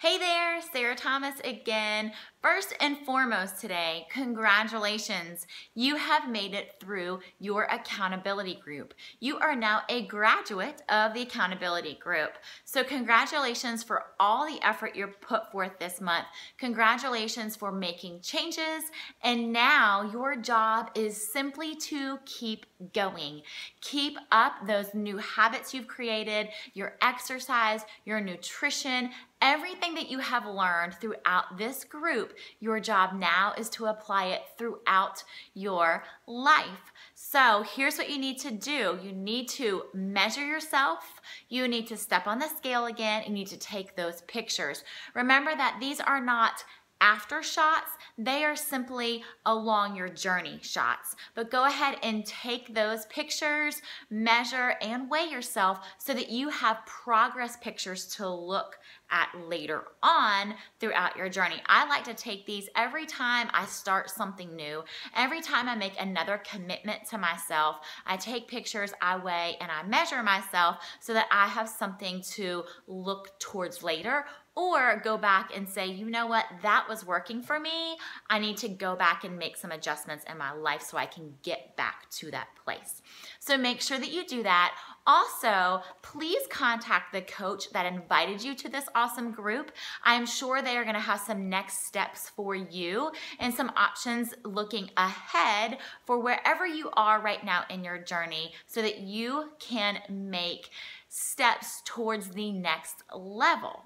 Hey there, Sarah Thomas again. First and foremost today, congratulations. You have made it through your accountability group. You are now a graduate of the accountability group. So congratulations for all the effort you put forth this month. Congratulations for making changes. And now your job is simply to keep going. Keep up those new habits you've created, your exercise, your nutrition, everything that you have learned throughout this group, your job now is to apply it throughout your life. So here's what you need to do. You need to measure yourself. You need to step on the scale again. You need to take those pictures. Remember that these are not after shots, they are simply along your journey shots. But go ahead and take those pictures, measure, and weigh yourself so that you have progress pictures to look at later on throughout your journey. I like to take these every time I start something new. Every time I make another commitment to myself, I take pictures, I weigh, and I measure myself so that I have something to look towards later or go back and say, you know what, that was working for me. I need to go back and make some adjustments in my life so I can get back to that place. So make sure that you do that. Also, please contact the coach that invited you to this awesome group. I'm sure they are going to have some next steps for you and some options looking ahead for wherever you are right now in your journey so that you can make steps towards the next level.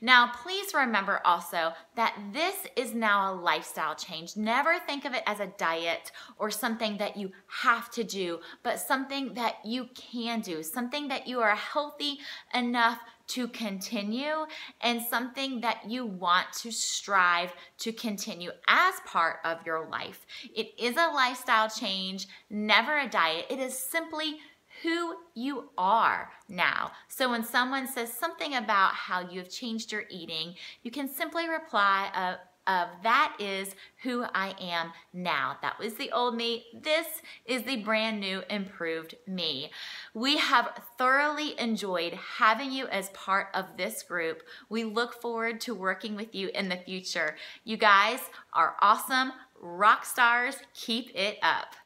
Now, please remember also that this is now a lifestyle change. Never think of it as a diet or something that you have to do, but something that you can do, something that you are healthy enough to continue and something that you want to strive to continue as part of your life. It is a lifestyle change, never a diet. It is simply who you are now. So when someone says something about how you have changed your eating, you can simply reply of, of that is who I am now. That was the old me. This is the brand new improved me. We have thoroughly enjoyed having you as part of this group. We look forward to working with you in the future. You guys are awesome rock stars. Keep it up.